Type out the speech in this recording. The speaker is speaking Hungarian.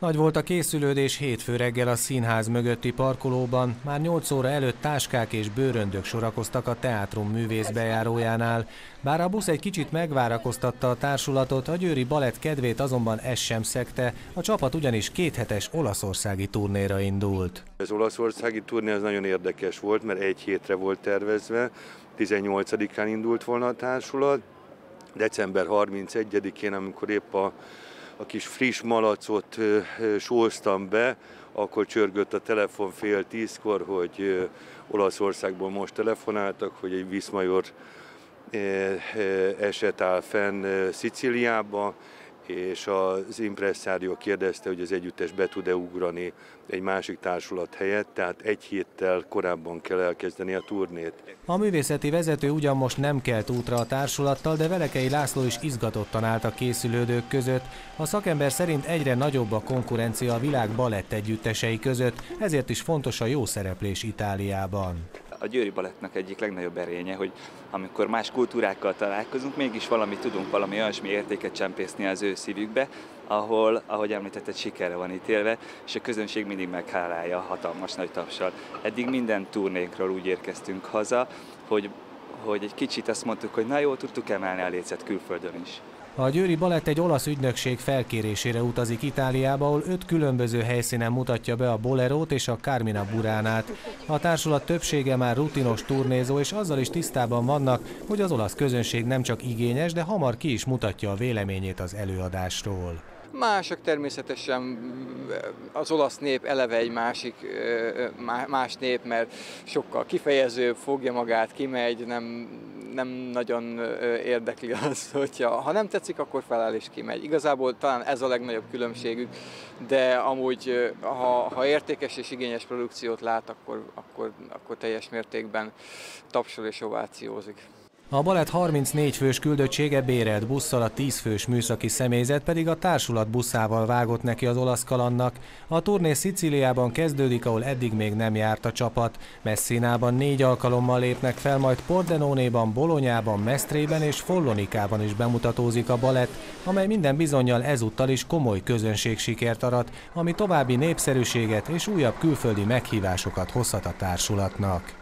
Nagy volt a készülődés hétfő reggel a színház mögötti parkolóban. Már 8 óra előtt táskák és bőröndök sorakoztak a teátrum művész bejárójánál. Bár a busz egy kicsit megvárakoztatta a társulatot, a győri balett kedvét azonban ez sem szekte, a csapat ugyanis kéthetes olaszországi turnéra indult. Az olaszországi turné az nagyon érdekes volt, mert egy hétre volt tervezve, 18-án indult volna a társulat, december 31-én, amikor épp a a kis friss malacot sóztam be, akkor csörgött a telefon fél tízkor, hogy Olaszországból most telefonáltak, hogy egy Viszmajor eset áll fenn Sziciliába, és az impresszárió kérdezte, hogy az együttes be tud-e ugrani egy másik társulat helyett, tehát egy héttel korábban kell elkezdeni a turnét. A művészeti vezető ugyan most nem kelt útra a társulattal, de Velekei László is izgatottan állt a készülődők között. A szakember szerint egyre nagyobb a konkurencia a világ balett együttesei között, ezért is fontos a jó szereplés Itáliában a Győri Balettnak egyik legnagyobb erénye, hogy amikor más kultúrákkal találkozunk, mégis valami tudunk valami olyasmi értéket csempészni az ő szívükbe, ahol, ahogy említetted, sikerre van ítélve, és a közönség mindig meghálálja hatalmas nagy tapsal. Eddig minden turnénkról úgy érkeztünk haza, hogy, hogy egy kicsit azt mondtuk, hogy na jó, tudtuk emelni a lécet külföldön is. A Győri Balett egy olasz ügynökség felkérésére utazik Itáliába, ahol öt különböző helyszínen mutatja be a Bolerót és a Carmina Buránát. A társulat többsége már rutinos turnézó, és azzal is tisztában vannak, hogy az olasz közönség nem csak igényes, de hamar ki is mutatja a véleményét az előadásról. Mások természetesen az olasz nép eleve egy másik, más nép, mert sokkal kifejezőbb, fogja magát, kimegy, nem, nem nagyon érdekli az, hogyha ha nem tetszik, akkor feláll és kimegy. Igazából talán ez a legnagyobb különbségük, de amúgy ha, ha értékes és igényes produkciót lát, akkor, akkor, akkor teljes mértékben tapsol és ovációzik. A balett 34 fős küldöttsége bérelt busszal, a 10 fős műszaki személyzet pedig a társulat buszával vágott neki az olasz kalannak. A turné Szicíliában kezdődik, ahol eddig még nem járt a csapat. Messinában négy alkalommal lépnek fel, majd Pordenónéban, Bolonyában, Mestrében és Follonikában is bemutatózik a balett, amely minden bizonyal ezúttal is komoly közönség sikert arat, ami további népszerűséget és újabb külföldi meghívásokat hozhat a társulatnak.